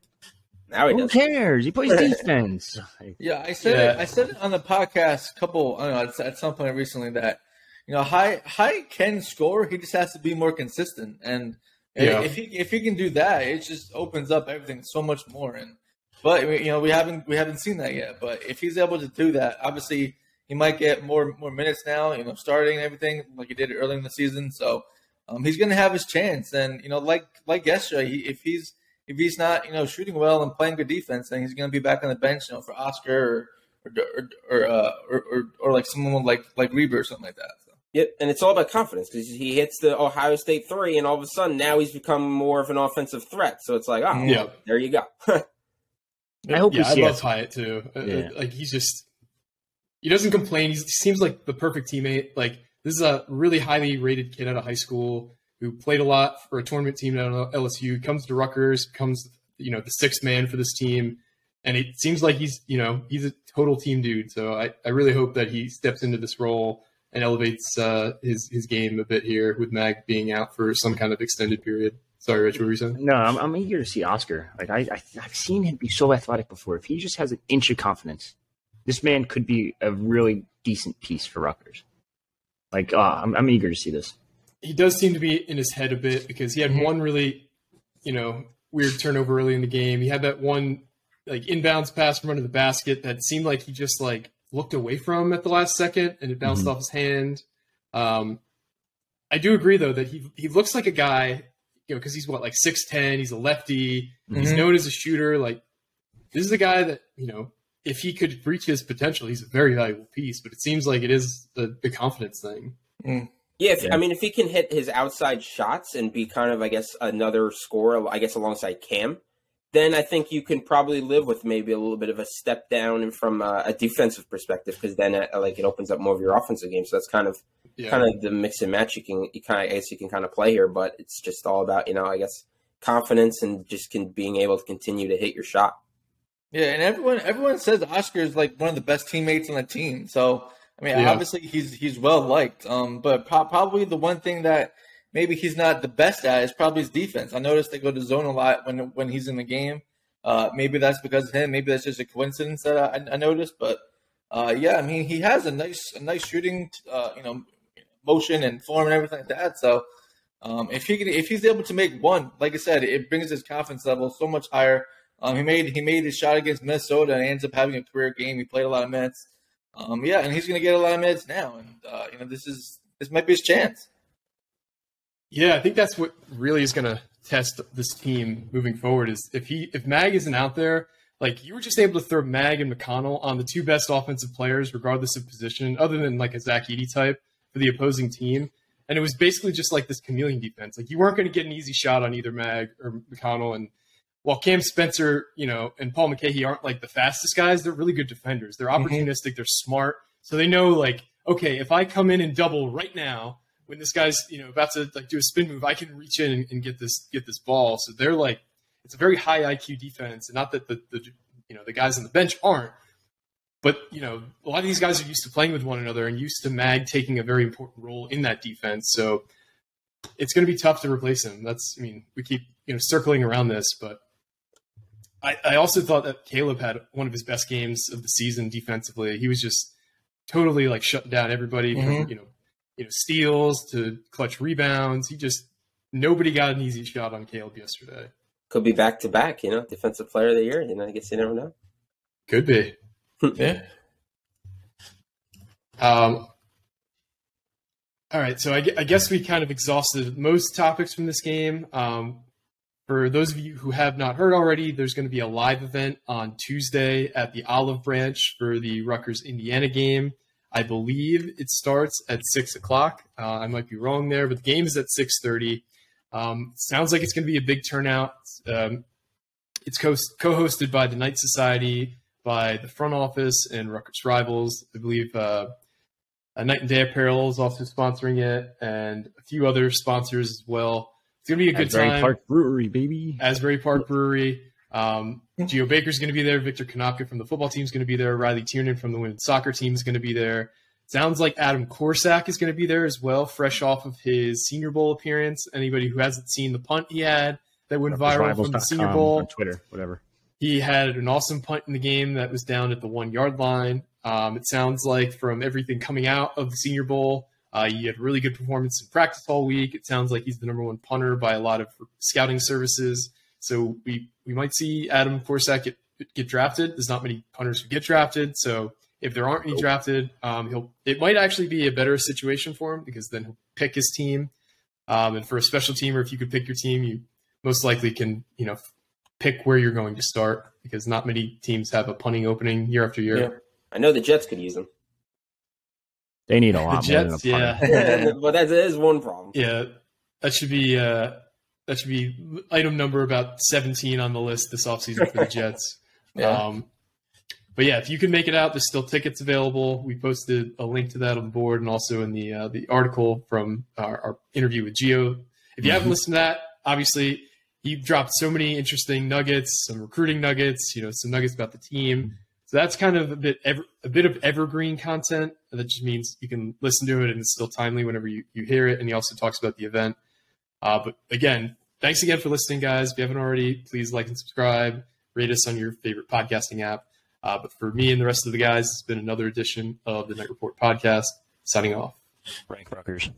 Now he Who does. cares? He plays defense. yeah, I said it. I said it on the podcast a couple. I don't know at some point recently that you know, High High can score. He just has to be more consistent. And if he if he can do that, it just opens up everything so much more. And but you know, we haven't we haven't seen that yet. But if he's able to do that, obviously he might get more more minutes now. You know, starting and everything like he did early in the season. So um, he's going to have his chance. And you know, like like yesterday, he, if he's if he's not you know shooting well and playing good defense, then he's going to be back on the bench. You know, for Oscar or or or, uh, or, or, or like someone like like Reiber or something like that. So. Yep, and it's all about confidence because he hits the Ohio State three, and all of a sudden now he's become more of an offensive threat. So it's like, oh, yeah. there you go. I hope. Yeah, I love Hyatt too. Uh, uh, yeah. Like he's just he doesn't complain. He's, he seems like the perfect teammate. Like this is a really highly rated kid out of high school who played a lot for a tournament team at LSU. Comes to Rutgers, becomes you know the sixth man for this team, and it seems like he's you know he's a total team dude. So I, I really hope that he steps into this role and elevates uh, his his game a bit here with Mag being out for some kind of extended period. Sorry, Rich, what were you saying? No, I'm, I'm eager to see Oscar. Like I, I, have seen him be so athletic before. If he just has an inch of confidence, this man could be a really decent piece for Rutgers. Like, uh, I'm, I'm eager to see this. He does seem to be in his head a bit because he had one really, you know, weird turnover early in the game. He had that one like inbounds pass from under the basket that seemed like he just like looked away from at the last second and it bounced mm-hmm. off his hand. Um, I do agree though that he he looks like a guy you know, because he's what like six ten, he's a lefty, mm-hmm. he's known as a shooter. Like this is a guy that you know, if he could reach his potential, he's a very valuable piece. But it seems like it is the, the confidence thing. Mm. Yeah, if, yeah, I mean, if he can hit his outside shots and be kind of, I guess, another scorer, I guess, alongside Cam, then I think you can probably live with maybe a little bit of a step down from a, a defensive perspective because then, it, uh, like, it opens up more of your offensive game. So that's kind of yeah. kind of the mix and match you can you kind of I guess you can kind of play here, but it's just all about you know I guess confidence and just can, being able to continue to hit your shot. Yeah, and everyone everyone says Oscar is like one of the best teammates on the team. So I mean, yeah. obviously he's he's well liked. Um, but pro- probably the one thing that maybe he's not the best at is probably his defense. I noticed they go to zone a lot when when he's in the game. Uh, maybe that's because of him. Maybe that's just a coincidence that I, I noticed. But uh, yeah, I mean, he has a nice a nice shooting, uh, you know, motion and form and everything like that. So um, if he can, if he's able to make one, like I said, it brings his confidence level so much higher. Um, he made he made his shot against Minnesota and ends up having a career game. He played a lot of minutes. Um, yeah, and he's going to get a lot of minutes now, and uh, you know this is this might be his chance. Yeah, I think that's what really is going to test this team moving forward. Is if he if Mag isn't out there, like you were just able to throw Mag and McConnell on the two best offensive players, regardless of position, other than like a Zach Edey type for the opposing team. And it was basically just like this chameleon defense. Like you weren't going to get an easy shot on either Mag or McConnell. And while Cam Spencer, you know, and Paul Mulcahy aren't like the fastest guys, they're really good defenders. They're mm-hmm. opportunistic. Mm-hmm. They're smart. So they know like, okay, if I come in and double right now, when this guy's you know about to like do a spin move, I can reach in and, and get this get this ball. So they're like, it's a very high IQ defense, and not that the, the you know the guys on the bench aren't, but you know, a lot of these guys are used to playing with one another and used to Mag taking a very important role in that defense. So it's going to be tough to replace him. That's, I mean, we keep you know circling around this, but I, I also thought that Caleb had one of his best games of the season defensively. He was just totally like shutting down everybody from Mhm. you know you know steals to clutch rebounds. He just nobody got an easy shot on Caleb yesterday. Could be back to back, you know, defensive player of the year. You know, I guess you never know. Could be. Yeah. Um, all right, so I, I guess we kind of exhausted most topics from this game. Um, for those of you who have not heard already, there's going to be a live event on Tuesday at the Olive Branch for the Rutgers Indiana game. I believe it starts at six o'clock. Uh, I might be wrong there, but the game is at six thirty. Um, sounds like it's going to be a big turnout. Um, it's co- co-hosted by the Knight Society, by the front office and Rutgers Rivals. I believe uh, uh, Night and Day Apparel is also sponsoring it, and a few other sponsors as well. It's gonna be a good time. Asbury time. Park Brewery, baby. Asbury Park Brewery. Um, Geo Baker's going to be there. Victor Konopka from the football team is going to be there. Riley Tiernan from the women's soccer team is going to be there. Sounds like Adam Korsak is going to be there as well, fresh off of his Senior Bowl appearance. Anybody who hasn't seen the punt he had that went viral from the Senior Bowl, on Twitter, whatever. He had an awesome punt in the game that was down at the one yard line. Um, it sounds like from everything coming out of the Senior Bowl, uh, he had a really good performance in practice all week. It sounds like he's the number one punter by a lot of scouting services. So we we might see Adam Korsak get get drafted. There's not many punters who get drafted, so if there aren't any drafted, um, he'll it might actually be a better situation for him because then he'll pick his team. Um, and for a special teamer, if you could pick your team, you most likely can you know pick where you're going to start because not many teams have a punting opening year after year. Yeah. I know the Jets could use them. They need a lot The more than a Jets, yeah, but that is one problem. yeah, that should be uh, that should be item number about 17 on the list this offseason for the Jets. Yeah. Um, but yeah, if you can make it out, there's still tickets available. We posted a link to that on the board and also in the uh, the article from our, our interview with Geo. If you haven't listened to that, obviously he dropped so many interesting nuggets, some recruiting nuggets, you know, some nuggets about the team. So that's kind of a bit ever, a bit of evergreen content. That just means you can listen to it and it's still timely whenever you, you hear it. And he also talks about the event. Uh, but again, thanks again for listening, guys. If you haven't already, please like and subscribe. Rate us on your favorite podcasting app. Uh, but for me and the rest of the guys, it's been another edition of the Knight Report podcast. Signing off. Rutgers.